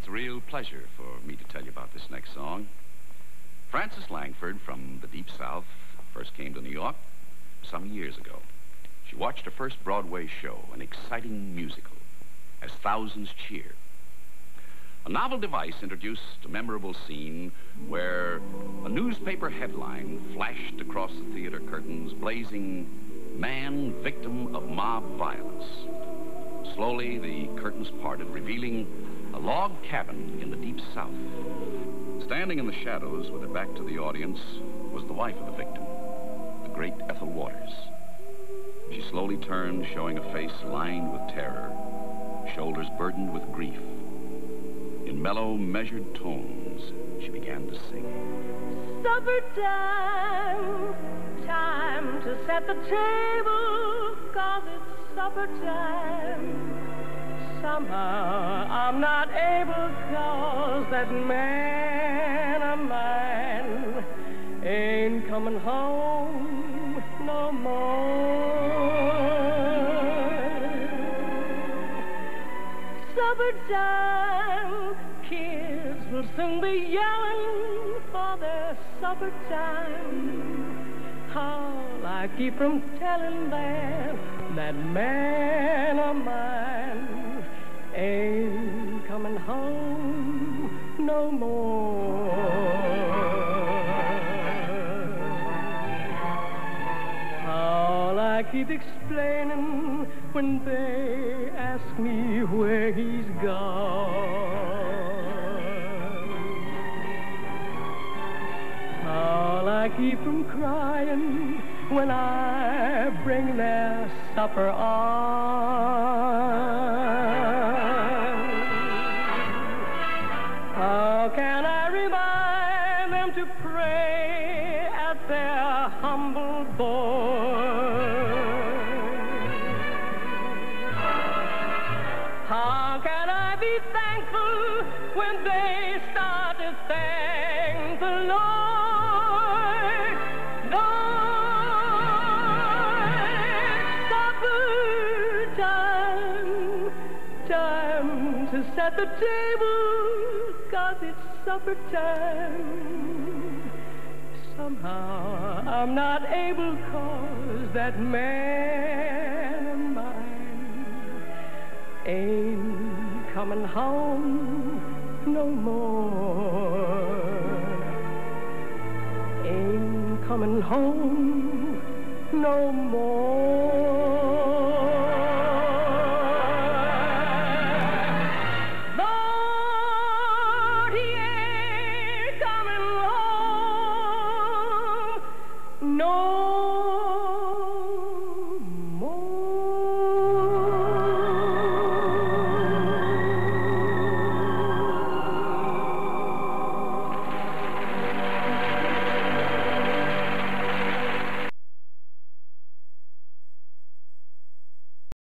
It's a real pleasure for me to tell you about this next song. Frances Langford from the Deep South first came to New York some years ago. She watched her first Broadway show, an exciting musical, as thousands cheered. A novel device introduced a memorable scene where a newspaper headline flashed across the theater curtains, blazing, Man Victim of Mob Violence. Slowly, the curtains parted, revealing a log cabin in the deep south. Standing in the shadows with her back to the audience was the wife of the victim, the great Ethel Waters. She slowly turned, showing a face lined with terror, shoulders burdened with grief. In mellow, measured tones, she began to sing. Supper time, time to set the table, cause it's supper time. Somehow I'm not able, cause that man of mine ain't coming home no more. Supper time, kids will soon be yelling for their supper time. All I keep from telling them that man of mine ain't coming home no more. All I keep explaining when they ask me where he's gone. All I keep from crying when I bring their supper on. To pray at their humble board? How can I be thankful when they start to to set the table, cause it's supper time. Somehow I'm not able, cause that man of mine ain't coming home no more. Ain't coming home no more.